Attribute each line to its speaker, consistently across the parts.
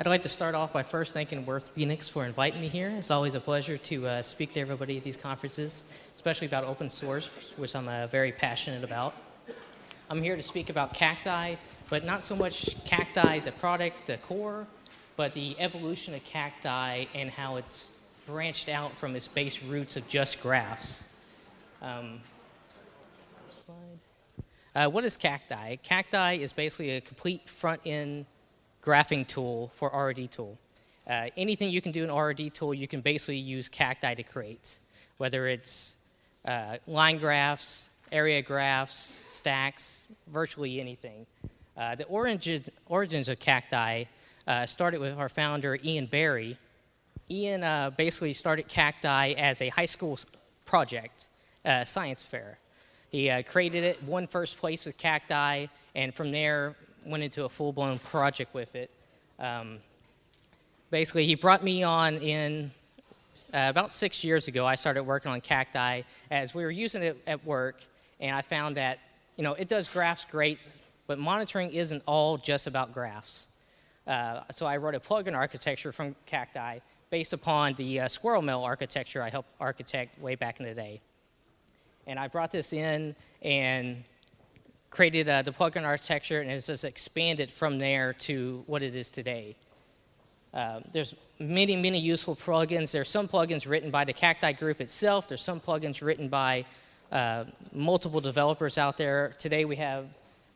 Speaker 1: I'd like to start off by first thanking Würth Phoenix for inviting me here. It's always a pleasure to uh, speak to everybody at these conferences, especially about open source, which I'm uh, very passionate about. I'm here to speak about cacti, but not so much cacti, the product, the core, but the evolution of cacti and how it's branched out from its base roots of just graphs. Um, uh, what is cacti? Cacti is basically a complete front end graphing tool for RRD tool. Uh, anything you can do in RRD tool, you can basically use cacti to create, whether it's uh, line graphs, area graphs, stacks, virtually anything. Uh, the origin, origins of cacti uh, started with our founder, Ian Berry. Ian uh, basically started cacti as a high school project, uh, science fair. He created it, won first place with cacti, and from there went into a full blown project with it. Um, basically, he brought me on in uh, about six years ago. I started working on cacti as we were using it at work, and I found that you know it does graphs great, but monitoring isn't all just about graphs. Uh, so I wrote a plugin architecture from cacti based upon the uh, Squirrel Mail architecture I helped architect way back in the day. And I brought this in and created uh, the plugin architecture, and it's just expanded from there to what it is today. Uh, there's many, many useful plugins. There's some plugins written by the Cacti group itself. There's some plugins written by uh, multiple developers out there. Today we have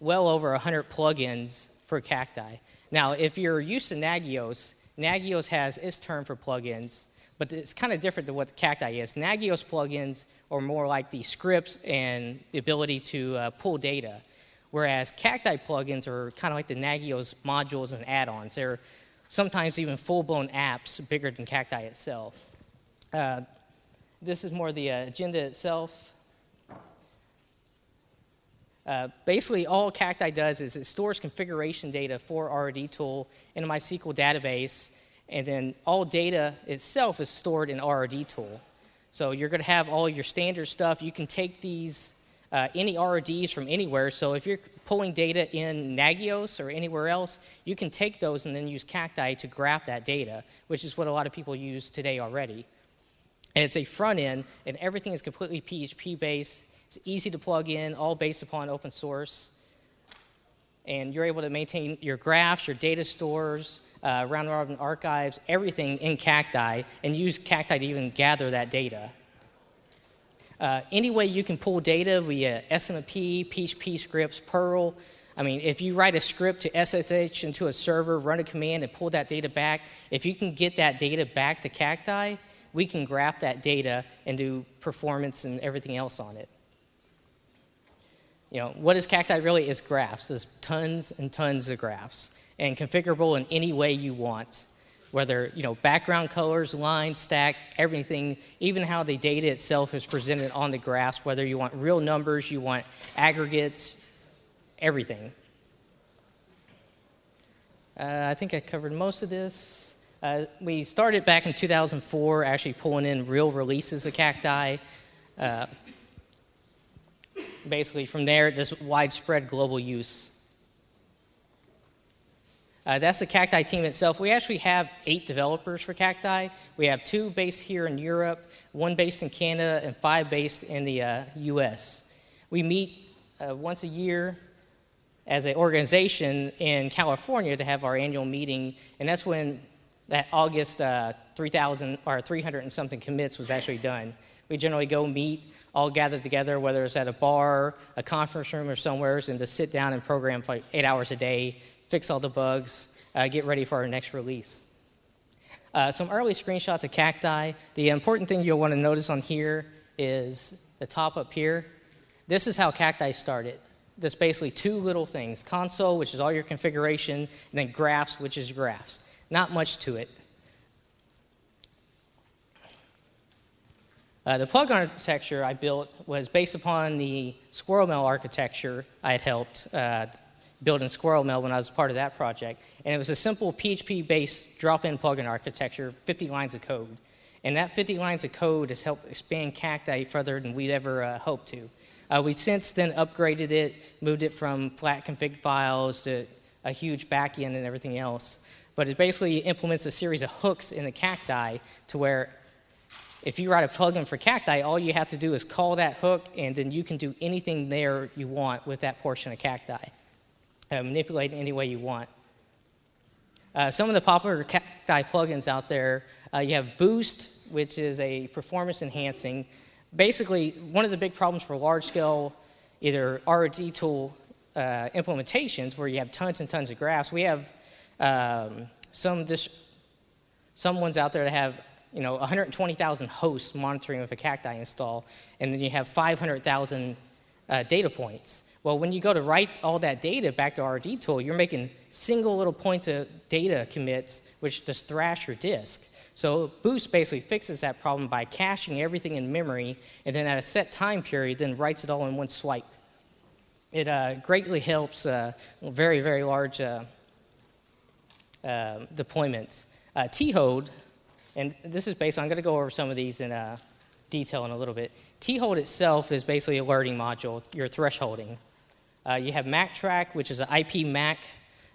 Speaker 1: well over 100 plugins for Cacti. Now, if you're used to Nagios, Nagios has its term for plugins, but it's kind of different than what Cacti is. Nagios plugins are more like the scripts and the ability to uh, pull data, whereas Cacti plugins are kind of like the Nagios modules and add-ons. They're sometimes even full-blown apps bigger than Cacti itself. Uh, this is more the uh, agenda itself. Uh, basically, all Cacti does is it stores configuration data for RRD tool in a MySQL database, and then all data itself is stored in RRD tool. So you're going to have all your standard stuff. You can take these, uh, any RDs from anywhere. So if you're pulling data in Nagios or anywhere else, you can take those and then use Cacti to graph that data, which is what a lot of people use today already. And it's a front end, and everything is completely PHP based. It's easy to plug in, all based upon open source. And you're able to maintain your graphs, your data stores, uh, round robin archives, everything in Cacti, and use Cacti to even gather that data. Uh, any way you can pull data via SNMP, PHP scripts, Perl. I mean, if you write a script to SSH into a server, run a command, and pull that data back, if you can get that data back to Cacti, we can graph that data and do performance and everything else on it. You know, what is Cacti really? Is graphs. There's tons and tons of graphs and configurable in any way you want. Whether, you know, background colors, line, stack, everything, even how the data itself is presented on the graphs, whether you want real numbers, you want aggregates, everything. Uh, I think I covered most of this. Uh, we started back in 2004 actually pulling in real releases of cacti. Uh, basically, from there, just widespread global use. Uh, that's the Cacti team itself. We actually have eight developers for Cacti. We have two based here in Europe, one based in Canada, and five based in the uh, US. We meet uh, once a year as an organization in California to have our annual meeting, and that's when that August uh, 3,000 or 300 and something commits was actually done. We generally go meet, all gather together, whether it's at a bar, a conference room, or somewhere, and to sit down and program for like eight hours a day fix all the bugs, uh, get ready for our next release. Uh, some early screenshots of cacti. The important thing you'll want to notice on here is the top up here. This is how cacti started. Just basically two little things console, which is all your configuration, and then graphs, which is graphs. Not much to it. Uh, the plug architecture I built was based upon the Squirrel Mail architecture I had helped uh, building Squirrel Mail when I was part of that project. And it was a simple PHP based drop in plugin architecture, 50 lines of code. And that 50 lines of code has helped expand Cacti further than we'd ever uh, hoped to. Uh, we since then upgraded it, moved it from flat config files to a huge backend and everything else. but it basically implements a series of hooks in the cacti to where if you write a plugin for cacti, all you have to do is call that hook, and then you can do anything there you want with that portion of cacti. Uh, manipulate it any way you want. Uh, some of the popular cacti plugins out there, uh, you have Boost, which is a performance enhancing. Basically, one of the big problems for large scale, either RRD tool uh, implementations where you have tons and tons of graphs, we have um, some, some ones out there that have you know, 120,000 hosts monitoring with a cacti install, and then you have 500,000 uh, data points. Well, when you go to write all that data back to RRD tool, you're making single little points of data commits, which just thrash your disk. So Boost basically fixes that problem by caching everything in memory, and then at a set time period, then writes it all in one swipe. It uh, greatly helps uh, very, very large uh, uh deployments. Uh, T-Hold and this is based on, I'm going to go over some of these in uh, detail in a little bit. T-Hold itself is basically a alerting module, your thresholding. Uh, you have MACtrack, which is an IP MAC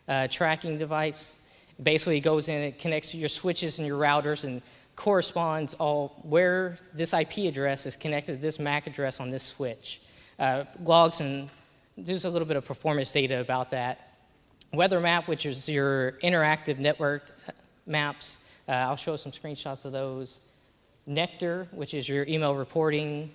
Speaker 1: uh, tracking device. Basically, It goes in, it connects to your switches and your routers and corresponds all where this IP address is connected to this MAC address on this switch. Uh, logs and there's a little bit of performance data about that. Weather map, which is your interactive network uh, maps, uh, I'll show some screenshots of those. Nectar, which is your email reporting.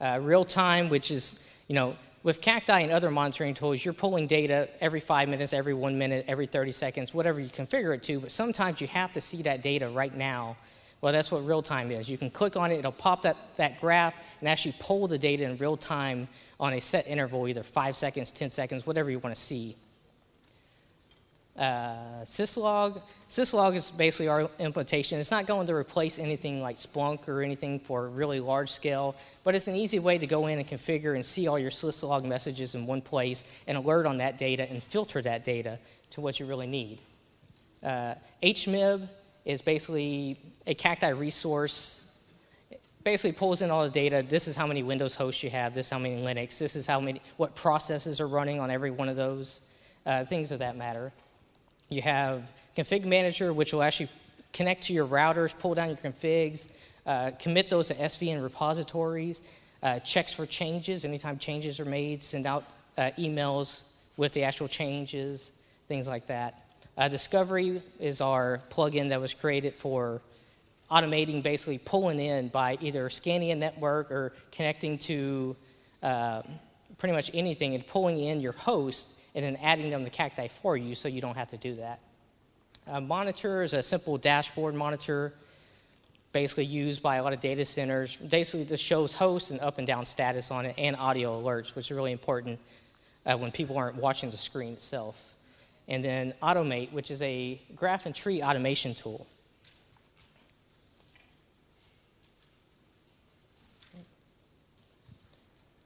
Speaker 1: Uh, real time, which is, you know, with Cacti and other monitoring tools, you're pulling data every five minutes, every one minute, every 30 seconds, whatever you configure it to, but sometimes you have to see that data right now. Well, that's what real time is. You can click on it, it'll pop that, that graph and actually pull the data in real time on a set interval, either five seconds, 10 seconds, whatever you want to see uh, syslog. Syslog is basically our implementation. It's not going to replace anything like Splunk or anything for really large scale, but it's an easy way to go in and configure and see all your syslog messages in one place and alert on that data and filter that data to what you really need. Uh, HMIB is basically a cacti resource. It basically pulls in all the data. This is how many Windows hosts you have. This is how many Linux. This is how many what processes are running on every one of those. Uh, things of that matter. You have Config Manager, which will actually connect to your routers, pull down your configs, uh, commit those to SVN repositories, uh, checks for changes. Anytime changes are made, send out uh, emails with the actual changes, things like that. Uh, Discovery is our plugin that was created for automating basically pulling in by either scanning a network or connecting to uh, pretty much anything and pulling in your host and then adding them to Cacti for you so you don't have to do that. A monitor is a simple dashboard monitor basically used by a lot of data centers. Basically, this shows host and up and down status on it and audio alerts, which is really important uh, when people aren't watching the screen itself. And then Automate, which is a graph and tree automation tool.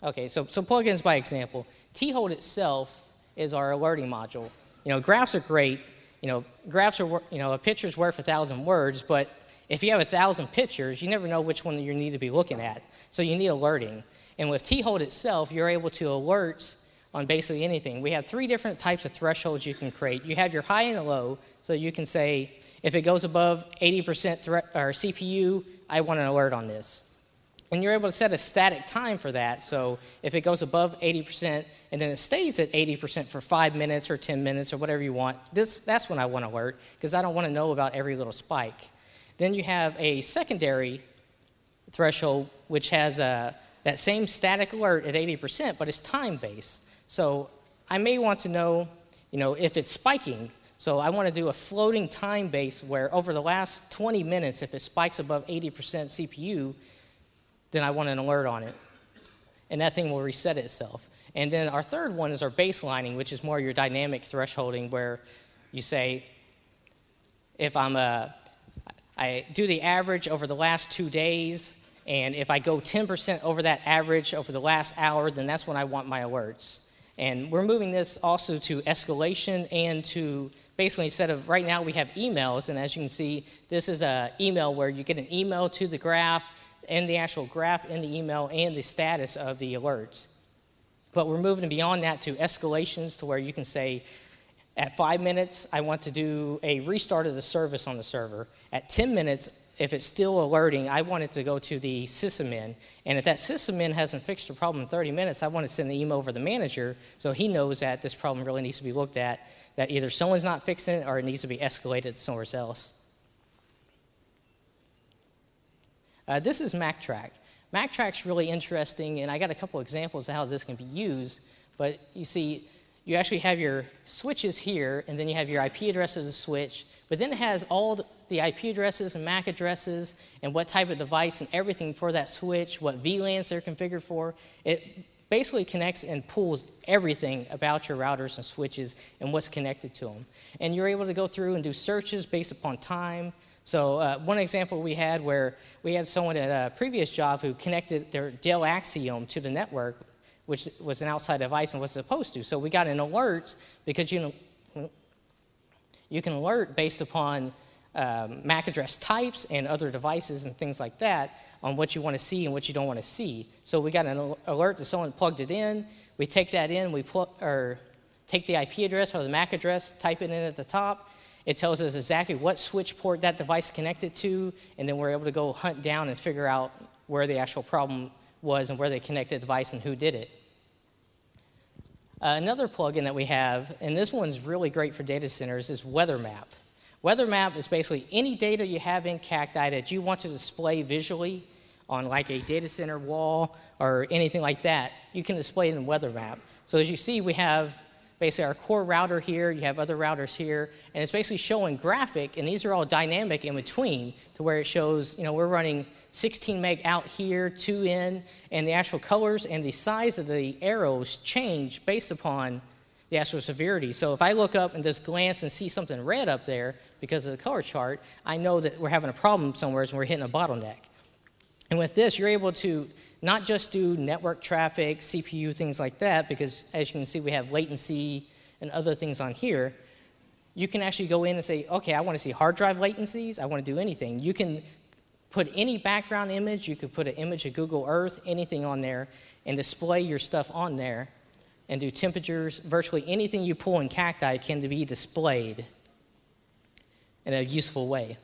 Speaker 1: Okay, so, so plugins by example. T-Hold itself is our alerting module. You know, graphs are great. You know, graphs are, you know, a picture's worth a thousand words, but if you have a thousand pictures, you never know which one you need to be looking at. So you need alerting. And with T-Hold itself, you're able to alert on basically anything. We have three different types of thresholds you can create. You have your high and low, so you can say, if it goes above 80% thre- or CPU, I want an alert on this. And you're able to set a static time for that. So if it goes above 80% and then it stays at 80% for five minutes or 10 minutes or whatever you want, this, that's when I want to alert because I don't want to know about every little spike. Then you have a secondary threshold which has a, that same static alert at 80%, but it's time based. So I may want to know, you know, if it's spiking. So I want to do a floating time base where over the last 20 minutes, if it spikes above 80% CPU, then I want an alert on it. And that thing will reset itself. And then our third one is our baselining, which is more your dynamic thresholding, where you say, if I'm a, I do the average over the last two days, and if I go 10% over that average over the last hour, then that's when I want my alerts. And we're moving this also to escalation and to basically instead of right now we have emails, and as you can see, this is an email where you get an email to the graph, and the actual graph in the email and the status of the alerts. But we're moving beyond that to escalations to where you can say, At five minutes, I want to do a restart of the service on the server. At 10 minutes, if it's still alerting, I want it to go to the sysadmin. And if that sysadmin hasn't fixed the problem in 30 minutes, I want to send the email over to the manager so he knows that this problem really needs to be looked at, that either someone's not fixing it or it needs to be escalated somewhere else. Uh, this is MacTrack. MacTrack's really interesting, and I got a couple examples of how this can be used. But you see, you actually have your switches here, and then you have your IP address as a switch, but then it has all the IP addresses and MAC addresses and what type of device and everything for that switch, what VLANs they're configured for. It basically connects and pulls everything about your routers and switches and what's connected to them. And you're able to go through and do searches based upon time. So uh, one example we had where we had someone at a previous job who connected their Dell Axim to the network which was an outside device and was supposed to. So we got an alert because you know, you can alert based upon um, MAC address types and other devices and things like that on what you want to see and what you don't want to see. So we got an alert that someone plugged it in. We take that in, we put or take the IP address or the MAC address, type it in at the top. It tells us exactly what switch port that device connected to, and then we're able to go hunt down and figure out where the actual problem was and where they connected the device and who did it. Uh, another plugin that we have, and this one's really great for data centers, is WeatherMap. WeatherMap is basically any data you have in Cacti that you want to display visually on like a data center wall or anything like that, you can display it in WeatherMap. So as you see, we have basically our core router here, you have other routers here, and it's basically showing graphic, and these are all dynamic in between to where it shows, you know, we're running 16 meg out here, 2 in, and the actual colors and the size of the arrows change based upon the actual severity. So if I look up and just glance and see something red up there because of the color chart, I know that we're having a problem somewhere and we're hitting a bottleneck. And with this, you're able to not just do network traffic, CPU, things like that, because as you can see, we have latency and other things on here. You can actually go in and say, okay, I want to see hard drive latencies, I want to do anything. You can put any background image, you could put an image of Google Earth, anything on there, and display your stuff on there and do temperatures. Virtually anything you pull in Cacti can be displayed in a useful way.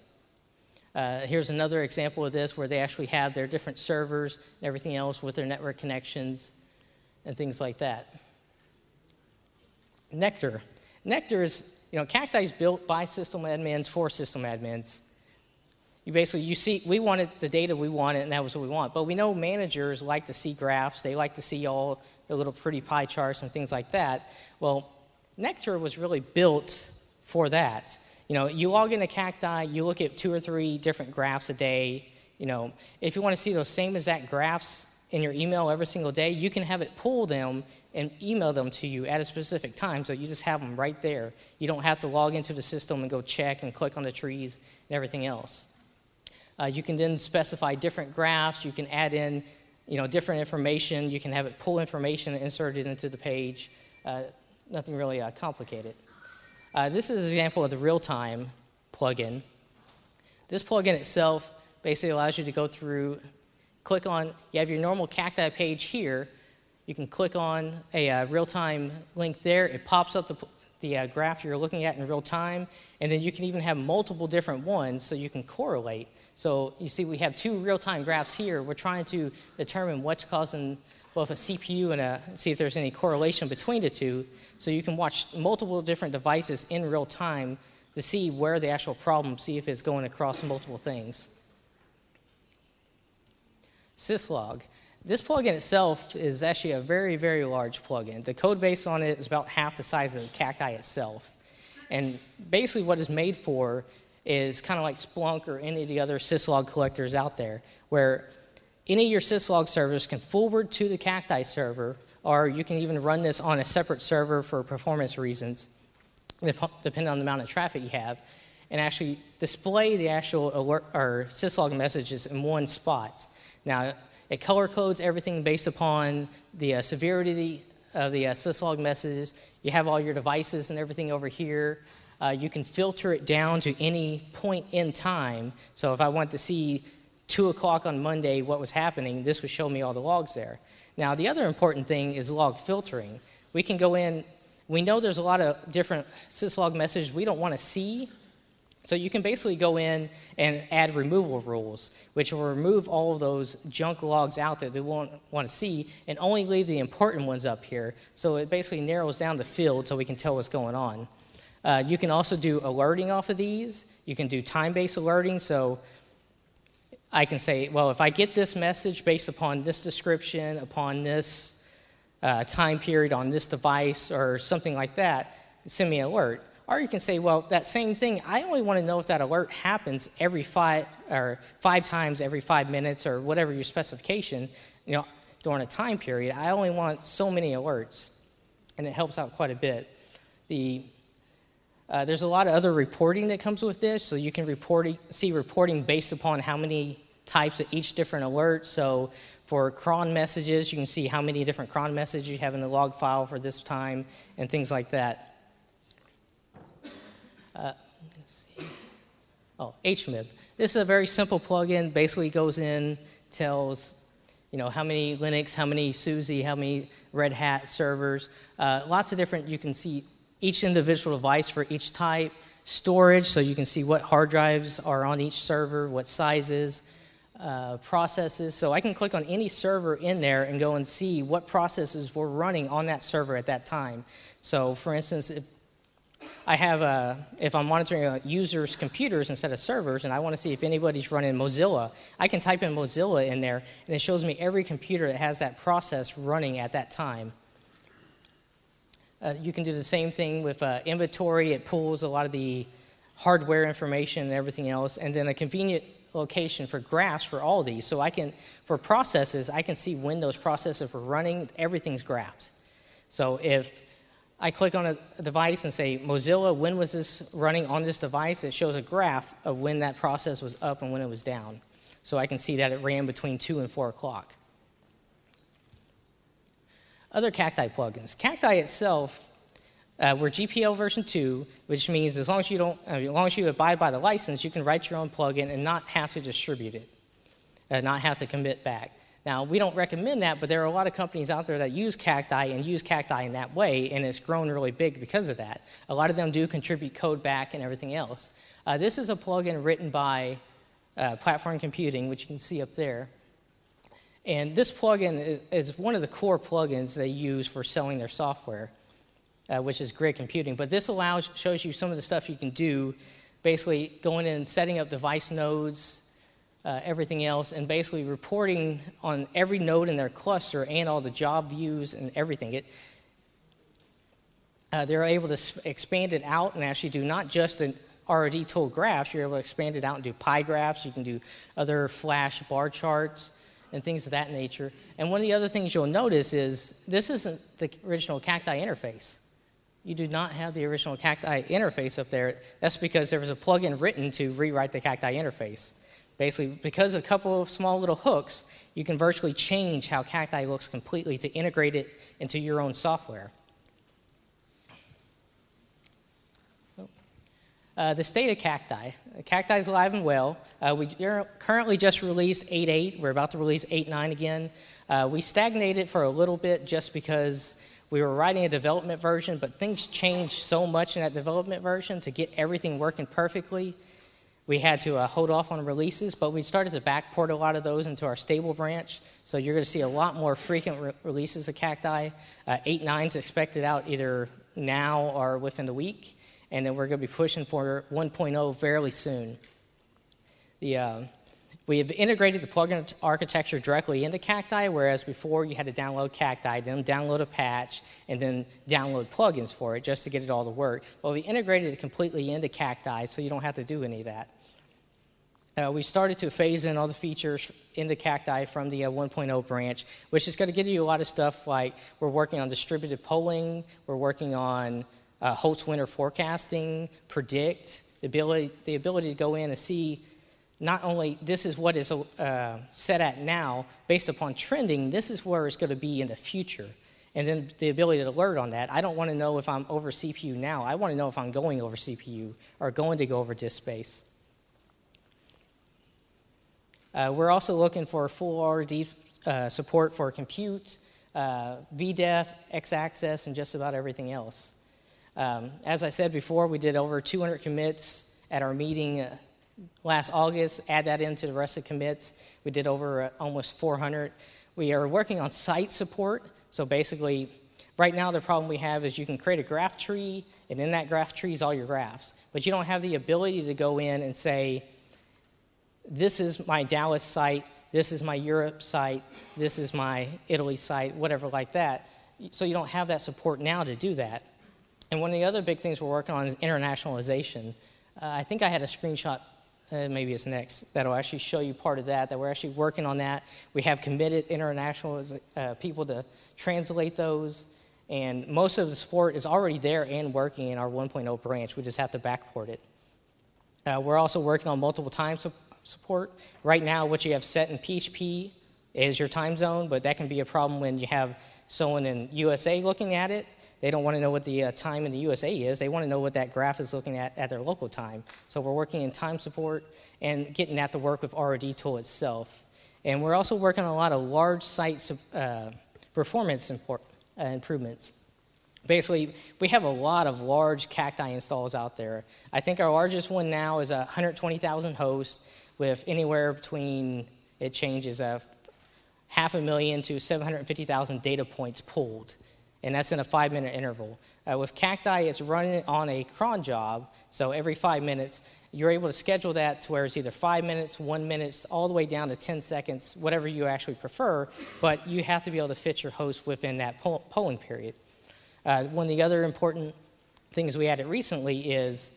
Speaker 1: Uh, here's another example of this where they actually have their different servers and everything else with their network connections and things like that. Nectar. Nectar is, you know, Cacti is built by system admins for system admins. You basically, you see, we wanted the data we wanted, and that was what we want. But we know managers like to see graphs. They like to see all the little pretty pie charts and things like that. Well, Nectar was really built for that. You know, you log into Cacti, you look at two or three different graphs a day. You know, if you want to see those same exact graphs in your email every single day, you can have it pull them and email them to you at a specific time. So you just have them right there. You don't have to log into the system and go check and click on the trees and everything else. Uh, you can then specify different graphs. You can add in, you know, different information. You can have it pull information and insert it into the page. Uh, nothing really uh, complicated. Uh, this is an example of the real-time plugin. This plugin itself basically allows you to go through, click on, you have your normal Cacti page here. You can click on a uh, real-time link there. It pops up the, the uh, graph you're looking at in real time, and then you can even have multiple different ones so you can correlate. So you see we have two real-time graphs here. We're trying to determine what's causing both a CPU and a, see if there's any correlation between the two. So you can watch multiple different devices in real time to see where the actual problem, see if it's going across multiple things. Syslog. This plugin itself is actually a very, very large plugin. The code base on it is about half the size of Cacti itself. And basically what it's made for is kind of like Splunk or any of the other syslog collectors out there, where any of your syslog servers can forward to the Cacti server, or you can even run this on a separate server for performance reasons, depending on the amount of traffic you have, and actually display the actual alert or syslog messages in one spot. Now, it color codes everything based upon the uh, severity of the uh, syslog messages. You have all your devices and everything over here. Uh, you can filter it down to any point in time. So if I want to see 2 o'clock on Monday what was happening, this would show me all the logs there. Now, the other important thing is log filtering. We can go in We know there's a lot of different syslog messages we don't want to see, so you can basically go in and add removal rules, which will remove all of those junk logs out there that they won't want to see and only leave the important ones up here. So it basically narrows down the field so we can tell what's going on. Uh, you can also do alerting off of these. You can do time-based alerting. So I can say, well, if I get this message based upon this description, upon this uh, time period on this device, or something like that, send me an alert. Or you can say, well, that same thing, I only want to know if that alert happens every five or five times every five minutes or whatever your specification, you know, during a time period. I only want so many alerts, and it helps out quite a bit. The uh, there's a lot of other reporting that comes with this, so you can report, see reporting based upon how many types of each different alert. So for cron messages, you can see how many different cron messages you have in the log file for this time and things like that. Uh, oh, HMIB. This is a very simple plugin. Basically goes in, tells you know, how many Linux, how many SUSE, how many Red Hat servers. Uh, lots of different, you can see each individual device for each type, storage, so you can see what hard drives are on each server, what sizes, uh, processes. So I can click on any server in there and go and see what processes were running on that server at that time. So for instance, if I have a, if I'm monitoring a user's computers instead of servers and I want to see if anybody's running Mozilla, I can type in Mozilla in there and it shows me every computer that has that process running at that time. Uh, you can do the same thing with uh, inventory. It pulls a lot of the hardware information and everything else, and then a convenient location for graphs for all these. So I can, for processes, I can see when those processes are running. Everything's graphed. So if I click on a device and say, Mozilla, when was this running on this device? It shows a graph of when that process was up and when it was down. So I can see that it ran between 2 and 4 o'clock. Other Cacti plugins. Cacti itself, uh, we're GPL version 2, which means as long as you don't, uh, as long as you abide by the license, you can write your own plugin and not have to distribute it, uh, not have to commit back. Now, we don't recommend that, but there are a lot of companies out there that use Cacti and use Cacti in that way, and it's grown really big because of that. A lot of them do contribute code back and everything else. Uh, this is a plugin written by uh, Platform Computing, which you can see up there. And this plugin is one of the core plugins they use for selling their software, uh, which is grid computing. But this allows, shows you some of the stuff you can do, basically going in and setting up device nodes, uh, everything else, and basically reporting on every node in their cluster and all the job views and everything. It, uh, they're able to expand it out and actually do not just an RRD tool graphs, you're able to expand it out and do pie graphs. You can do other flash bar charts and things of that nature. And one of the other things you'll notice is this isn't the original cacti interface. You do not have the original cacti interface up there. That's because there was a plugin written to rewrite the cacti interface. Basically, because a couple of small little hooks, you can virtually change how cacti looks completely to integrate it into your own software. Uh, the state of cacti. Cacti is alive and well. Uh, we currently just released 8.8. We're about to release 8.9 again. Uh, we stagnated for a little bit just because we were writing a development version, but things changed so much in that development version to get everything working perfectly. We had to uh, hold off on releases, but we started to backport a lot of those into our stable branch. So you're going to see a lot more frequent re- releases of Cacti. Uh, 8.9 is expected out either now or within the week and then we're going to be pushing for 1.0 fairly soon. The, uh, we have integrated the plugin architecture directly into Cacti, whereas before you had to download Cacti, then download a patch, and then download plugins for it just to get it all to work. Well, we integrated it completely into Cacti, so you don't have to do any of that. Uh, we started to phase in all the features into Cacti from the uh, 1.0 branch, which is going to give you a lot of stuff like we're working on distributed polling, we're working on uh, Holt-Winters forecasting, predict, the ability, the ability to go in and see not only this is what is uh, set at now based upon trending, this is where it's going to be in the future. And then the ability to alert on that. I don't want to know if I'm over CPU now. I want to know if I'm going over CPU or going to go over disk space. Uh, we're also looking for full RD uh, support for compute, uh, VDEF, X-Access, and just about everything else. Um, as I said before, we did over 200 commits at our meeting uh, last August. Add that into the rest of commits, we did over uh, almost 400. We are working on site support. So basically, right now the problem we have is you can create a graph tree, and in that graph tree is all your graphs. But you don't have the ability to go in and say, this is my Dallas site, this is my Europe site, this is my Italy site, whatever like that. So you don't have that support now to do that. And one of the other big things we're working on is internationalization. Uh, I think I had a screenshot, uh, maybe it's next, that'll actually show you part of that, that we're actually working on that. We have committed international uh, people to translate those. And most of the support is already there and working in our 1.0 branch. We just have to backport it. Uh, we're also working on multiple time su- support. Right now, what you have set in PHP is your time zone, but that can be a problem when you have someone in USA looking at it. They don't want to know what the uh, time in the USA is. They want to know what that graph is looking at at their local time. So we're working in time support and getting at the work with RRD tool itself. And we're also working on a lot of large site uh, performance import, uh, improvements. Basically, we have a lot of large cacti installs out there. I think our largest one now is 120,000 hosts with anywhere between, it changes, uh, half a million to 750,000 data points pulled. And that's in a five minute interval. Uh, with Cacti, it's running on a cron job, so every five minutes, you're able to schedule that to where it's either five minutes, one minute, all the way down to 10 seconds, whatever you actually prefer, but you have to be able to fit your host within that polling period. Uh, one of the other important things we added recently is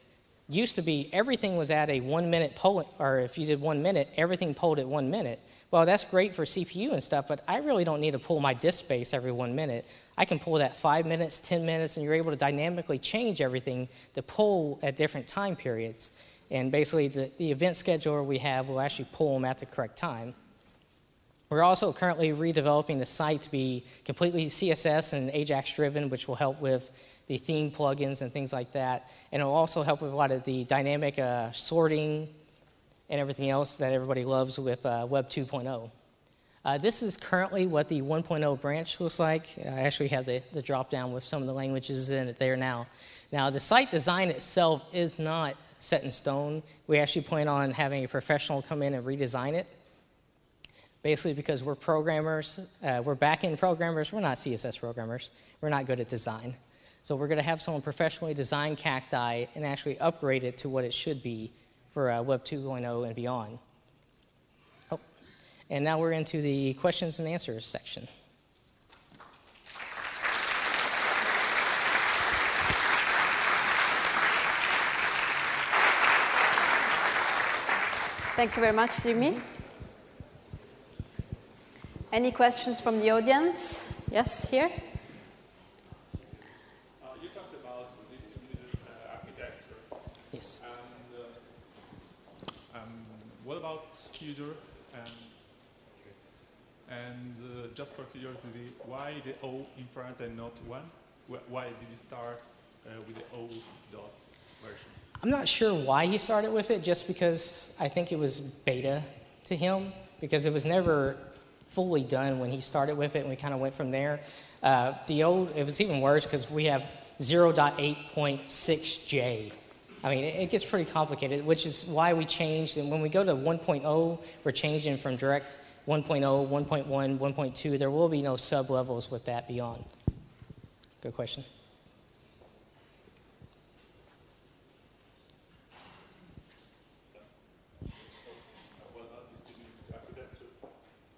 Speaker 1: used to be everything was at a one minute poll, or if you did one minute, everything polled at one minute. Well, that's great for CPU and stuff, but I really don't need to pull my disk space every one minute. I can pull that five minutes, 10 minutes, and you're able to dynamically change everything to pull at different time periods. And basically, the, the event scheduler we have will actually pull them at the correct time. We're also currently redeveloping the site to be completely CSS and Ajax driven, which will help with the theme plugins and things like that. And it'll also help with a lot of the dynamic uh, sorting and everything else that everybody loves with uh, Web 2.0. Uh, this is currently what the 1.0 branch looks like. I actually have the, the drop down with some of the languages in it there now. Now, the site design itself is not set in stone. We actually plan on having a professional come in and redesign it. Basically, because we're programmers, uh, we're back end programmers, we're not CSS programmers, we're not good at design. So we're going to have someone professionally design Cacti and actually upgrade it to what it should be for uh, Web 2.0 and beyond. Oh, and now we're into the questions and answers section.
Speaker 2: Thank you very much, Jimmy. Any questions from the audience? Yes, here.
Speaker 3: what about and, and uh, just for curiosity, why the O in front and not one? Why did you start uh, with the O dot version?
Speaker 1: I'm not sure why he started with it, just because I think it was beta to him, because it was never fully done when he started with it, and we kind of went from there. Uh, the old, it was even worse because we have 0.8.6J I mean, it gets pretty complicated, which is why we changed. And when we go to 1.0, we're changing from direct 1.0, 1.1, 1.2. There will be no sub levels with that beyond. Good question.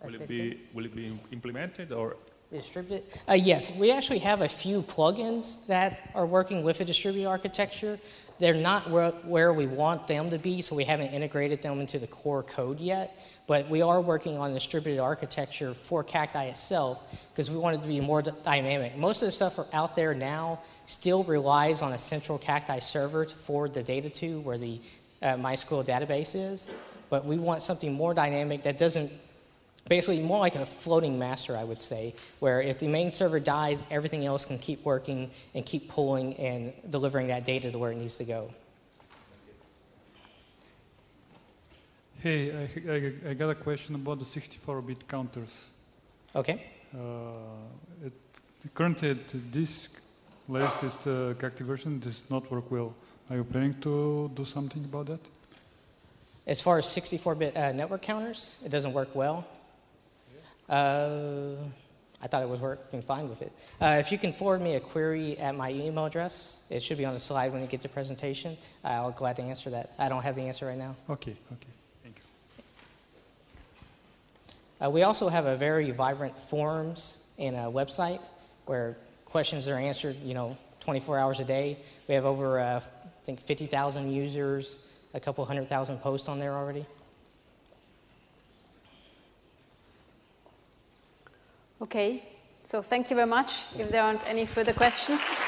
Speaker 3: Will it be will it be implemented or
Speaker 1: distributed? Uh, yes, we actually have a few plugins that are working with a distributed architecture. They're not where, where we want them to be, so we haven't integrated them into the core code yet. But we are working on distributed architecture for Cacti itself because we want it to be more dynamic. Most of the stuff out there now still relies on a central Cacti server to forward the data to where the uh, MySQL database is. But we want something more dynamic that doesn't basically more like a floating master, I would say, where if the main server dies, everything else can keep working and keep pulling and delivering that data to where it needs to go.
Speaker 4: Hey, I, I, I got a question about the 64-bit counters.
Speaker 1: Okay.
Speaker 4: Uh, it, currently, at disk latest uh, Cacti version does not work well. Are you planning to do something about that?
Speaker 1: As far as 64-bit uh, network counters, it doesn't work well. Uh, I thought it was working fine with it. Uh, if you can forward me a query at my email address, it should be on the slide when you get to presentation. I'll gladly answer that. I don't have the answer right now.
Speaker 4: Okay, okay. Thank you.
Speaker 1: Uh, we also have a very vibrant forums and a website where questions are answered, you know, 24 hours a day. We have over, uh, I think, 50,000 users, a couple hundred thousand posts on there already.
Speaker 2: Okay, so thank you very much. If there aren't any further questions.